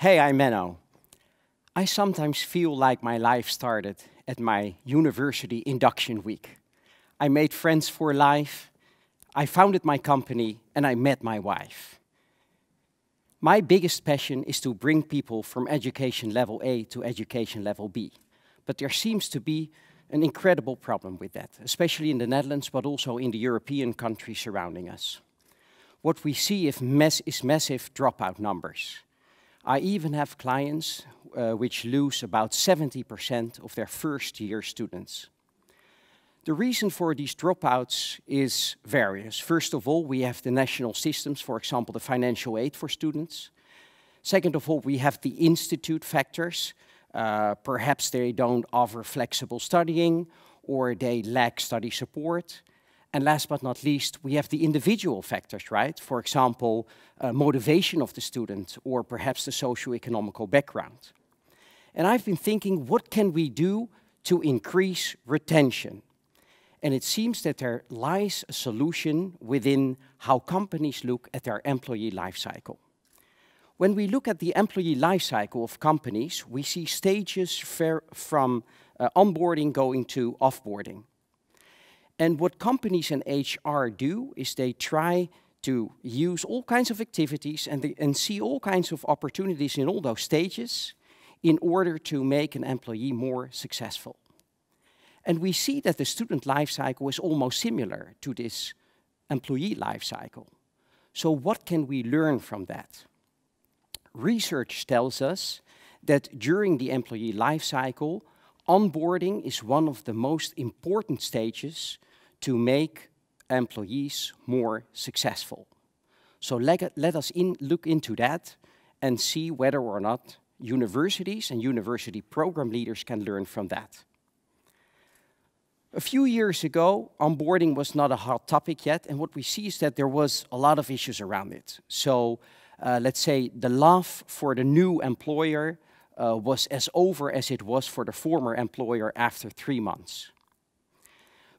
Hey, I'm Menno. I sometimes feel like my life started at my university induction week. I made friends for life, I founded my company, and I met my wife. My biggest passion is to bring people from education level A to education level B. But there seems to be an incredible problem with that, especially in the Netherlands, but also in the European countries surrounding us. What we see is, is massive dropout numbers. I even have clients uh, which lose about 70% of their first year students. The reason for these dropouts is various. First of all, we have the national systems, for example, the financial aid for students. Second of all, we have the institute factors. Uh, perhaps they don't offer flexible studying or they lack study support. And last but not least, we have the individual factors, right? For example, uh, motivation of the student or perhaps the socio-economical background. And I've been thinking, what can we do to increase retention? And it seems that there lies a solution within how companies look at their employee life cycle. When we look at the employee life cycle of companies, we see stages from uh, onboarding going to offboarding. And what companies and HR do is they try to use all kinds of activities and, the, and see all kinds of opportunities in all those stages in order to make an employee more successful. And we see that the student life cycle is almost similar to this employee life cycle. So what can we learn from that? Research tells us that during the employee life cycle, onboarding is one of the most important stages to make employees more successful. So let, let us in, look into that and see whether or not universities and university program leaders can learn from that. A few years ago, onboarding was not a hot topic yet, and what we see is that there was a lot of issues around it. So uh, let's say the love for the new employer uh, was as over as it was for the former employer after three months.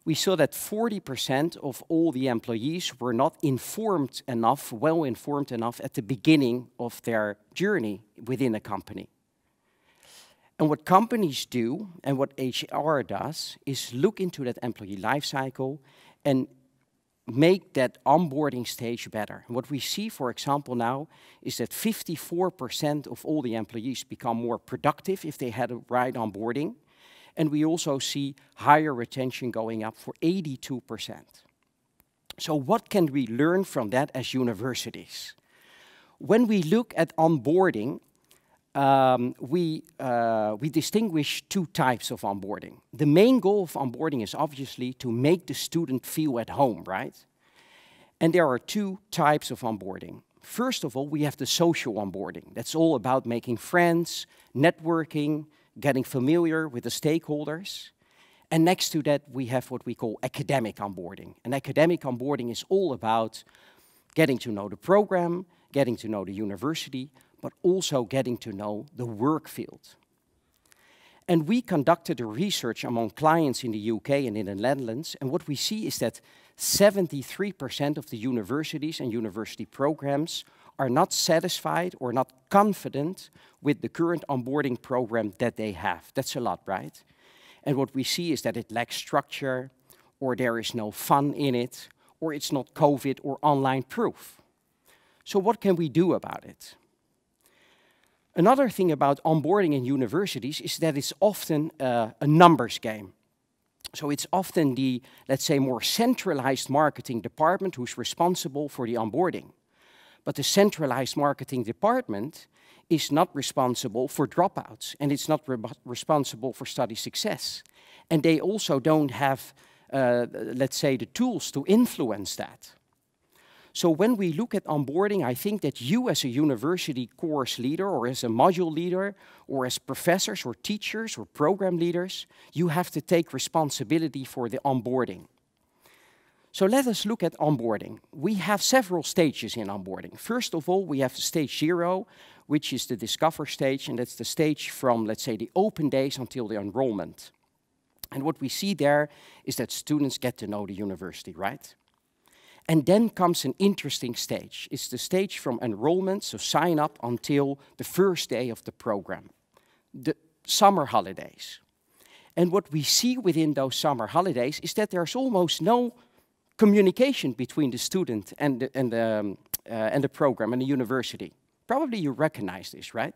We saw that 40% of all the employees were not informed enough, well informed enough at the beginning of their journey within a company. And what companies do and what HR does is look into that employee life cycle and make that onboarding stage better. And what we see, for example, now is that 54% of all the employees become more productive if they had a right onboarding. And we also see higher retention going up for 82%. So what can we learn from that as universities? When we look at onboarding, um, we, uh, we distinguish two types of onboarding. The main goal of onboarding is obviously to make the student feel at home, right? And there are two types of onboarding. First of all, we have the social onboarding. That's all about making friends, networking, getting familiar with the stakeholders. And next to that, we have what we call academic onboarding. And academic onboarding is all about getting to know the program, getting to know the university, but also getting to know the work field. And we conducted a research among clients in the UK and in the Netherlands, and what we see is that 73% of the universities and university programs are not satisfied or not confident with the current onboarding program that they have. That's a lot, right? And what we see is that it lacks structure, or there is no fun in it, or it's not COVID or online proof. So what can we do about it? Another thing about onboarding in universities is that it's often uh, a numbers game. So it's often the, let's say, more centralized marketing department who's responsible for the onboarding. But the centralized marketing department is not responsible for dropouts and it's not re responsible for study success. And they also don't have, uh, let's say, the tools to influence that. So when we look at onboarding, I think that you as a university course leader or as a module leader or as professors or teachers or program leaders, you have to take responsibility for the onboarding. So let us look at onboarding. We have several stages in onboarding. First of all, we have stage zero, which is the discover stage, and that's the stage from, let's say, the open days until the enrollment. And what we see there is that students get to know the university, right? And then comes an interesting stage. It's the stage from enrollment, so sign up until the first day of the program, the summer holidays. And what we see within those summer holidays is that there's almost no communication between the student and the, and the, um, uh, and the program and the university. Probably you recognize this, right?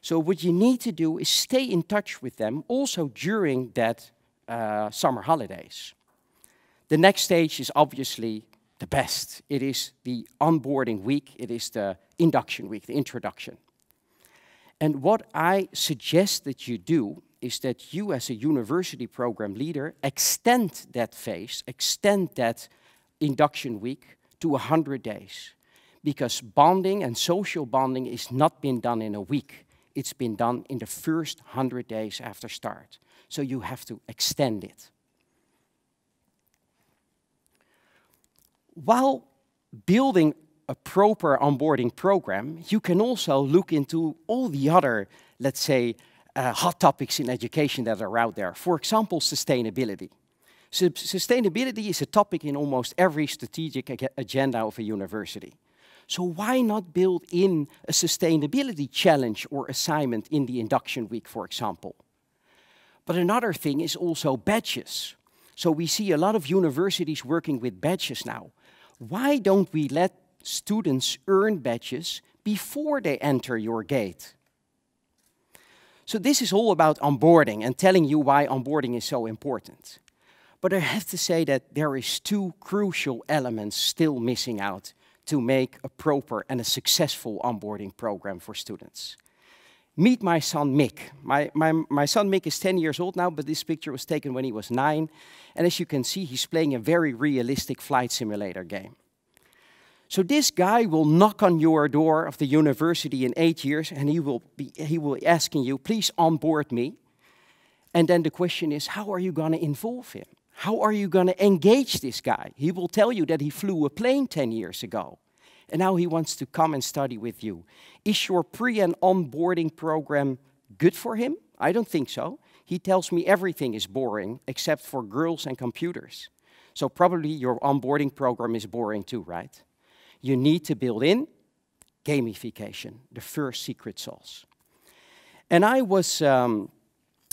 So what you need to do is stay in touch with them also during that uh, summer holidays. The next stage is obviously the best. It is the onboarding week, it is the induction week, the introduction. And what I suggest that you do is that you as a university program leader extend that phase, extend that induction week to 100 days. Because bonding and social bonding is not been done in a week. It's been done in the first 100 days after start. So you have to extend it. While building a proper onboarding program, you can also look into all the other, let's say, uh, hot topics in education that are out there. For example, sustainability. So sustainability is a topic in almost every strategic ag agenda of a university. So why not build in a sustainability challenge or assignment in the induction week, for example? But another thing is also badges. So we see a lot of universities working with badges now. Why don't we let students earn badges before they enter your gate? So this is all about onboarding and telling you why onboarding is so important. But I have to say that there is two crucial elements still missing out to make a proper and a successful onboarding program for students. Meet my son Mick. My, my, my son Mick is 10 years old now, but this picture was taken when he was nine. And as you can see, he's playing a very realistic flight simulator game. So this guy will knock on your door of the university in eight years and he will be, he will be asking you, please onboard me. And then the question is, how are you going to involve him? How are you going to engage this guy? He will tell you that he flew a plane 10 years ago and now he wants to come and study with you. Is your pre and onboarding program good for him? I don't think so. He tells me everything is boring except for girls and computers. So probably your onboarding program is boring too, right? You need to build in gamification, the first secret sauce. And I was um,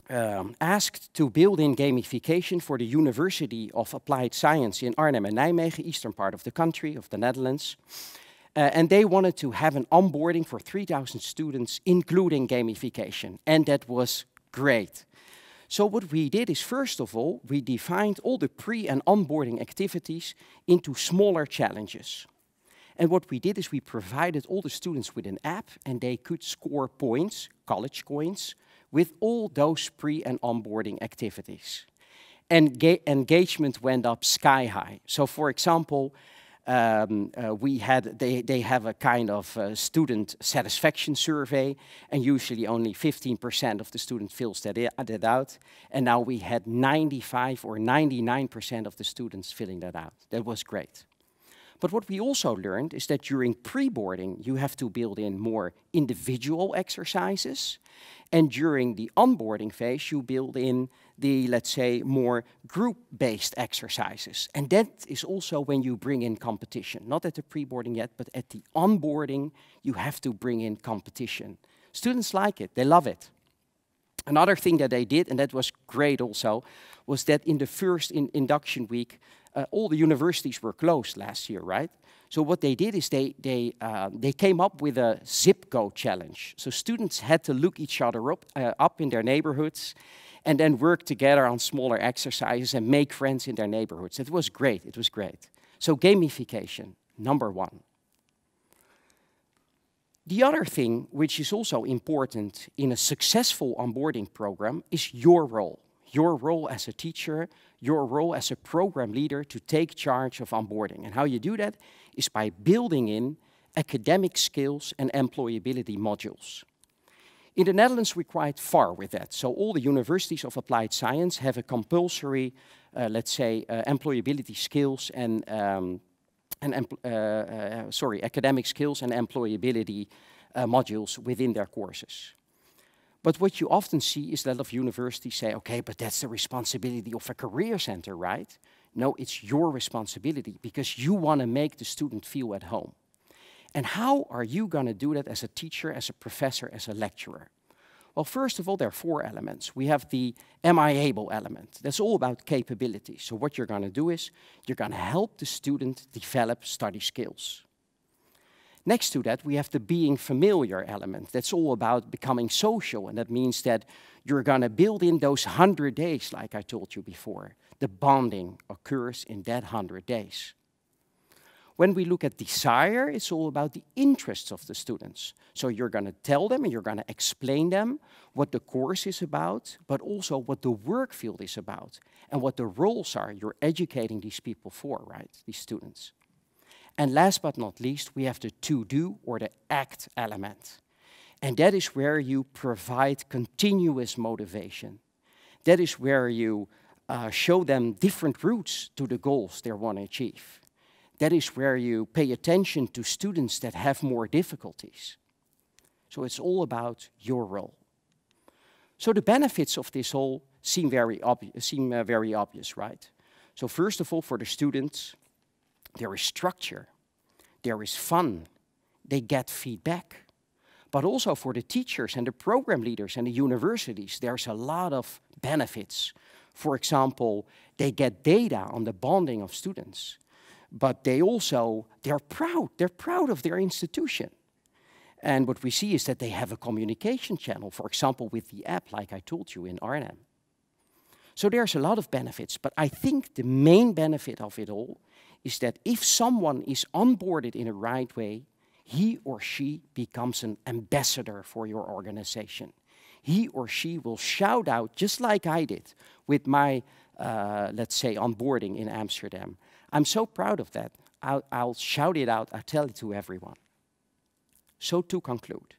um, asked to build in gamification for the University of Applied Science in Arnhem and Nijmegen, eastern part of the country, of the Netherlands. Uh, and they wanted to have an onboarding for 3,000 students, including gamification. And that was great. So what we did is, first of all, we defined all the pre- and onboarding activities into smaller challenges. And what we did is we provided all the students with an app and they could score points, college coins, with all those pre and onboarding activities. And engagement went up sky high. So for example, um, uh, we had they, they have a kind of uh, student satisfaction survey and usually only 15% of the student fills that, that out and now we had 95 or 99% of the students filling that out that was great but what we also learned is that during pre-boarding, you have to build in more individual exercises. And during the onboarding phase, you build in the, let's say, more group-based exercises. And that is also when you bring in competition. Not at the pre-boarding yet, but at the onboarding, you have to bring in competition. Students like it, they love it. Another thing that they did, and that was great also, was that in the first in induction week, uh, all the universities were closed last year, right? So what they did is they, they, uh, they came up with a zip code challenge. So students had to look each other up, uh, up in their neighborhoods and then work together on smaller exercises and make friends in their neighborhoods. It was great, it was great. So gamification, number one. The other thing, which is also important in a successful onboarding program, is your role. Your role as a teacher, your role as a program leader to take charge of onboarding. And how you do that is by building in academic skills and employability modules. In the Netherlands, we're quite far with that. So all the universities of applied science have a compulsory, uh, let's say, uh, employability skills and, um, and uh, uh, sorry, academic skills and employability uh, modules within their courses. But what you often see is that of universities say, okay, but that's the responsibility of a career center, right? No, it's your responsibility because you want to make the student feel at home. And how are you going to do that as a teacher, as a professor, as a lecturer? Well, first of all, there are four elements. We have the am I able element. That's all about capability. So what you're going to do is you're going to help the student develop study skills. Next to that, we have the being familiar element. That's all about becoming social, and that means that you're going to build in those 100 days, like I told you before. The bonding occurs in that 100 days. When we look at desire, it's all about the interests of the students. So you're going to tell them and you're going to explain them what the course is about, but also what the work field is about and what the roles are you're educating these people for, right, these students. And last but not least, we have the to-do or the act element. And that is where you provide continuous motivation. That is where you uh, show them different routes to the goals they want to achieve that is where you pay attention to students that have more difficulties. So it's all about your role. So the benefits of this whole seem very, seem, uh, very obvious, right? So first of all, for the students, there is structure, there is fun, they get feedback. But also for the teachers and the program leaders and the universities, there's a lot of benefits. For example, they get data on the bonding of students but they also, they're proud. They're proud of their institution. And what we see is that they have a communication channel, for example, with the app, like I told you in Arnhem. So there's a lot of benefits, but I think the main benefit of it all is that if someone is onboarded in a right way, he or she becomes an ambassador for your organization. He or she will shout out, just like I did with my, uh, let's say, onboarding in Amsterdam. I'm so proud of that. I'll, I'll shout it out, I'll tell it to everyone. So to conclude,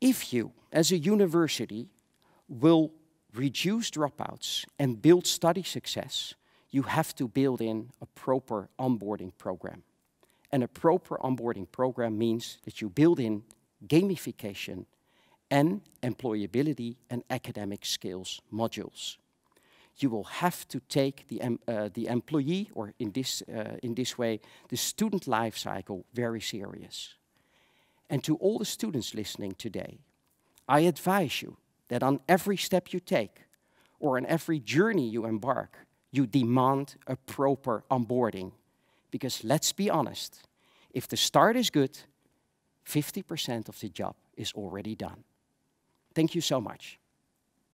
if you, as a university, will reduce dropouts and build study success, you have to build in a proper onboarding program. And a proper onboarding program means that you build in gamification and employability and academic skills modules you will have to take the, uh, the employee, or in this, uh, in this way, the student life cycle very serious. And to all the students listening today, I advise you that on every step you take, or on every journey you embark, you demand a proper onboarding. Because let's be honest, if the start is good, 50% of the job is already done. Thank you so much.